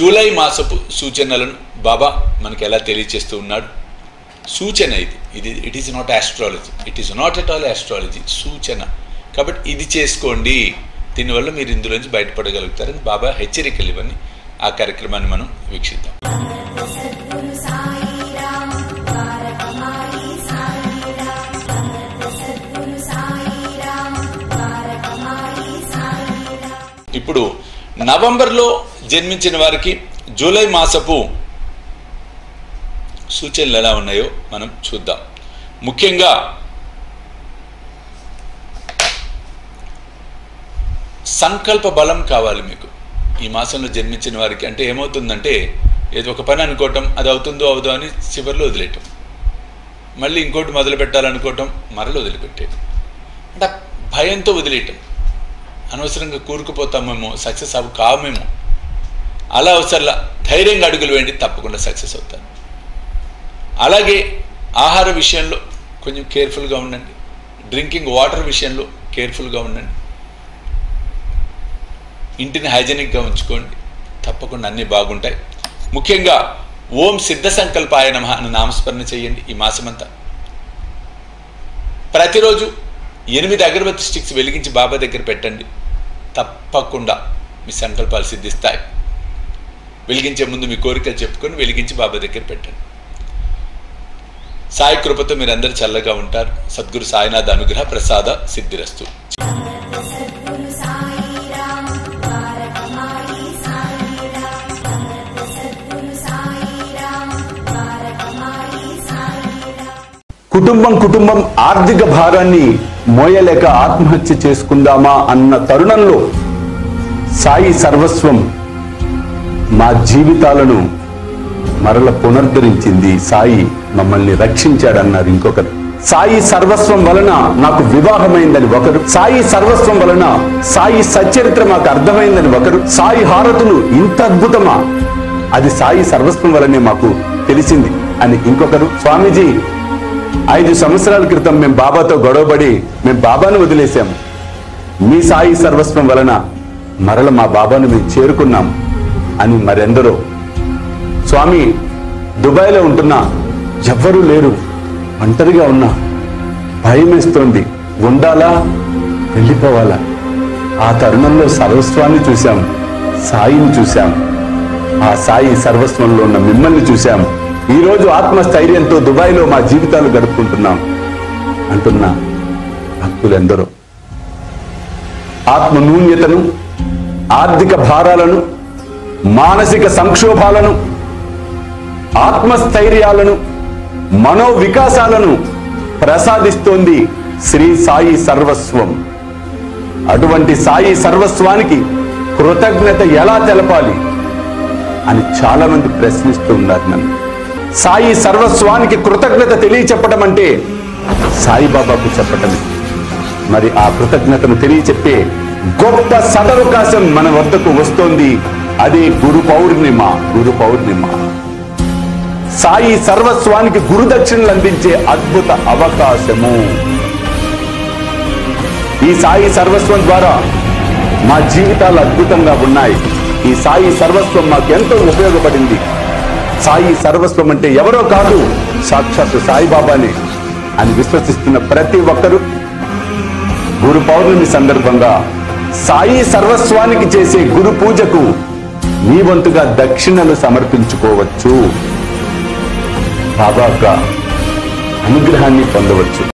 July మాసపు సూచనలను బాబా మనకి ఎలా తెలియచేస్తూ ఉన్నాడు? సూచన ఇది. ఇది it is not astrology it is not at all astrology సూచన. కాబట్టి ఇది చేసుకోండి. దీనివల్ల మీరు ఇందులోంచి బయటపడగలుగుతారని బాబా హెచ్చరికలు ఇవన్నీ ఆ కార్యక్రమాన్ని మనం వీక్షిద్దాం. ఇప్పుడు నవంబర్లో జన్మించిన వారికి జూలై మాసపు సూచనలు ఎలా ఉన్నాయో మనం చూద్దాం. ముఖ్యంగా సంకల్ప బలం కావాలి మీకు. ఈ మాసంలో జన్మించిన వారికి అంటే ఏమవుతుందంటే ఏదో ఒక పని అనుకోవటం అది అవుతుందో అవుదో అని చివరిలో వదిలేయటం. మళ్ళీ ఇంకోటి మొదలు పెట్టాలనుకోవటం మరలు వదిలిపెట్టేయటం. అంటే భయంతో వదిలేయటం. అనవసరంగా కూరుకుపోతామేమో సక్సెస్ అవ్వ కావేమో అలా అవసరంలా ధైర్యంగా అడుగులు వేయండి తప్పకుండా సక్సెస్ అవుతారు అలాగే ఆహార విషయంలో కొంచెం కేర్ఫుల్గా ఉండండి. డ్రింకింగ్ వాటర్ విషయంలో కేర్ఫుల్గా ఉండండి. ఇంటిని హైజెనిక్గా ఉంచుకోండి. తప్పకుండా అన్నీ బాగుంటాయి. ముఖ్యంగా ఓం సిద్ధ సంకల్పాయ నమ అని నామస్మరణ చేయండి ఈ మాసమంతా. ప్రతిరోజు ఎనిమిది అగరబత్తి స్టిక్స్ వెలిగించి బాబా దగ్గర పెట్టండి. తప్పకుండా మీ సంకల్పాలు సిద్ధిస్తాయి. వెలిగించే ముందు మీ కోరికలు చెప్పుకొని వెలిగించి బాబా దగ్గర పెట్టండి. సాయి కృపతో మీరందరూ చల్లగా ఉంటారు. సద్గురు సాయినాథ్ అనుగ్రహ ప్రసాద సిద్ధిరస్తు. కుటుంబం కుటుంబం ఆర్థిక భారాన్ని మోయలేక ఆత్మహత్య చేసుకుందామా అన్న తరుణంలో సాయి సర్వస్వం మా జీవితాలను మరల పునరుద్ధరించింది సాయి. మమ్మల్ని రక్షించాడన్నారు ఇంకొకరు. సాయి సర్వస్వం వలన నాకు వివాహమైందని ఒకరు. సాయి సర్వస్వం వలన సాయి సచ్చరిత్ర మాకు అర్థమైందని ఒకరు. సాయి హారతులు ఇంత అద్భుతమా? అది సాయి సర్వస్వం వలనే మాకు తెలిసింది అని ఇంకొకరు. స్వామీజీ ఐదు సంవత్సరాల క్రితం మేము బాబాతో గొడవపడి మేము బాబాను వదిలేశాము మీ సాయి సర్వస్వం వలన మరల మా బాబాను మేము చేరుకున్నాం. అని మరెందరో. స్వామి దుబాయ్లో ఉంటున్నా ఎవ్వరూ లేరు. ఒంటరిగా ఉన్నా భయమేస్తోంది. ఉండాలా? వెళ్ళిపోవాలా? ఆ తరుణంలో సర్వస్వాన్ని చూశాం. సాయిని చూశాం. ఆ సాయి సర్వస్వంలో ఉన్న మిమ్మల్ని చూశాం. ఈ రోజు ఆత్మస్థైర్యంతో దుబాయ్లో మా జీవితాలు గడుపుకుంటున్నాం అంటున్న భక్తులెందరో. ఆత్మ నూన్యతను ఆర్థిక భారాలను మానసిక సంక్షోభాలను ఆత్మస్థైర్యాలను మనోవికాసాలను ప్రసాదిస్తోంది శ్రీ సాయి సర్వస్వం. అటువంటి సాయి సర్వస్వానికి కృతజ్ఞత ఎలా తెలపాలి అని చాలా మంది ప్రశ్నిస్తూ ఉన్నారు నన్ను. సాయి సర్వస్వానికి కృతజ్ఞత తెలియచెప్పడం అంటే సాయిబాబాకు చెప్పటమే. మరి ఆ కృతజ్ఞతను తెలియచెప్పే గొప్ప సదవకాశం మన వద్దకు వస్తోంది అదే గురు పౌర్ణిమ గురు పౌర్ణిమ. సాయి సర్వస్వానికి గురుదక్షిణలు అందించే అద్భుత అవకాశము. ఈ సాయి సర్వస్వం ద్వారా మా జీవితాలు అద్భుతంగా ఉన్నాయి. ఈ సాయి సర్వస్వం మాకు ఎంతో ఉపయోగపడింది. సాయి సర్వస్వం అంటే ఎవరో కాదు సాక్షాత్తు సాయిబాబానే అని విశ్వసిస్తున్న ప్రతి ఒక్కరూ గురు పౌర్ణమి సందర్భంగా సాయి సర్వస్వానికి చేసే గురు పూజకు మీ వంతుగా దక్షిణలు సమర్పించుకోవచ్చు. బాబాగా అనుగ్రహాన్ని పొందవచ్చు.